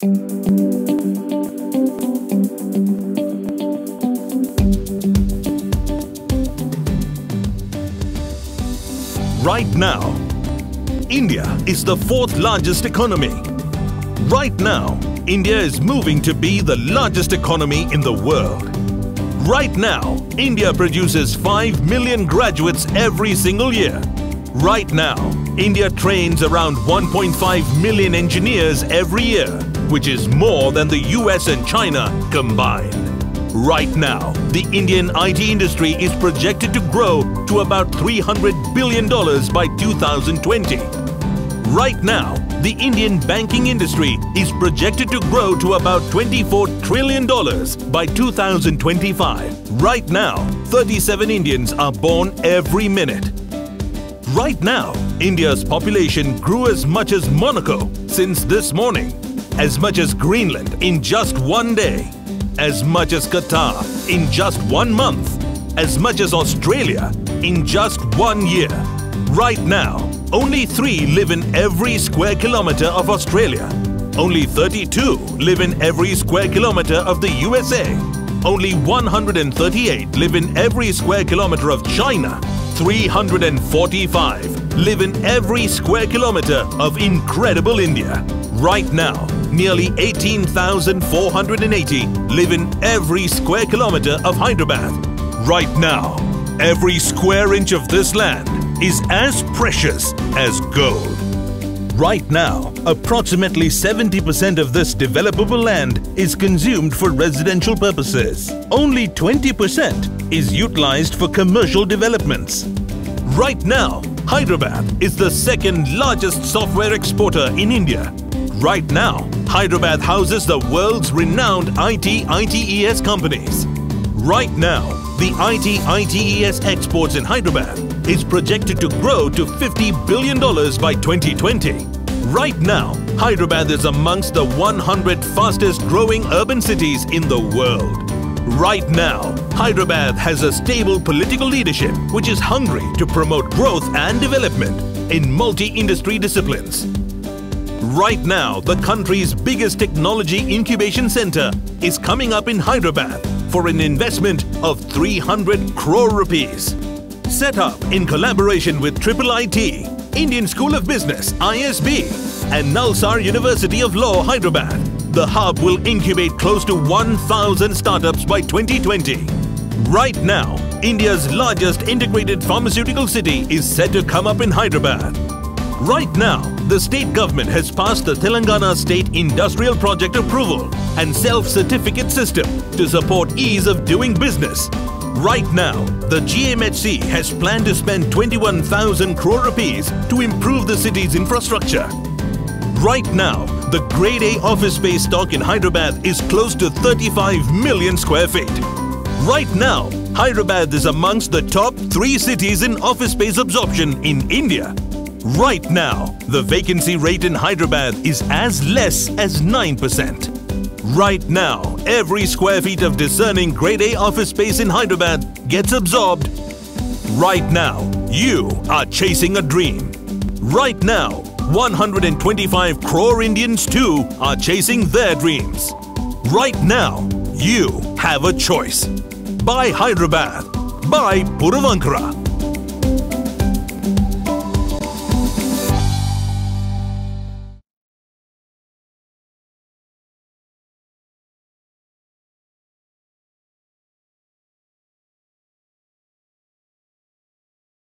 Right now, India is the fourth largest economy. Right now, India is moving to be the largest economy in the world. Right now, India produces 5 million graduates every single year. Right now, India trains around 1.5 million engineers every year, which is more than the US and China combined. Right now, the Indian IT industry is projected to grow to about $300 billion by 2020. Right now, the Indian banking industry is projected to grow to about $24 trillion by 2025. Right now, 37 Indians are born every minute. Right now, India's population grew as much as Monaco since this morning, as much as Greenland in just one day, as much as Qatar in just one month, as much as Australia in just one year. Right now, only three live in every square kilometer of Australia. Only 32 live in every square kilometer of the USA. Only 138 live in every square kilometer of China. 345 live in every square kilometer of incredible India. Right now, nearly 18,480 live in every square kilometer of Hyderabad. Right now, every square inch of this land is as precious as gold. Right now, approximately 70% of this developable land is consumed for residential purposes. Only 20% is utilized for commercial developments. Right now, Hyderabad is the second largest software exporter in India. Right now, Hyderabad houses the world's renowned IT ITES companies. Right now, the IT ITES exports in Hyderabad is projected to grow to $50 billion by 2020. Right now, Hyderabad is amongst the 100 fastest growing urban cities in the world. Right now, Hyderabad has a stable political leadership which is hungry to promote growth and development in multi-industry disciplines. Right now, the country's biggest technology incubation center is coming up in Hyderabad for an investment of 300 crore rupees. Set up in collaboration with Triple IT, Indian School of Business, ISB, and Nalsar University of Law, Hyderabad. The hub will incubate close to 1,000 startups by 2020. Right now, India's largest integrated pharmaceutical city is set to come up in Hyderabad. Right now, the state government has passed the Telangana State Industrial Project Approval and Self-Certificate System to support ease of doing business. Right now, the GHMC has planned to spend 21,000 crore rupees to improve the city's infrastructure. Right now, the Grade A office space stock in Hyderabad is close to 35 million square feet. Right now, Hyderabad is amongst the top three cities in office space absorption in India. Right now, the vacancy rate in Hyderabad is as less as 9%. Right now, every square feet of discerning Grade A office space in Hyderabad gets absorbed. Right now, you are chasing a dream. Right now, 125 crore Indians too are chasing their dreams. Right now, you have a choice. Buy Hyderabad. Buy Puravankara.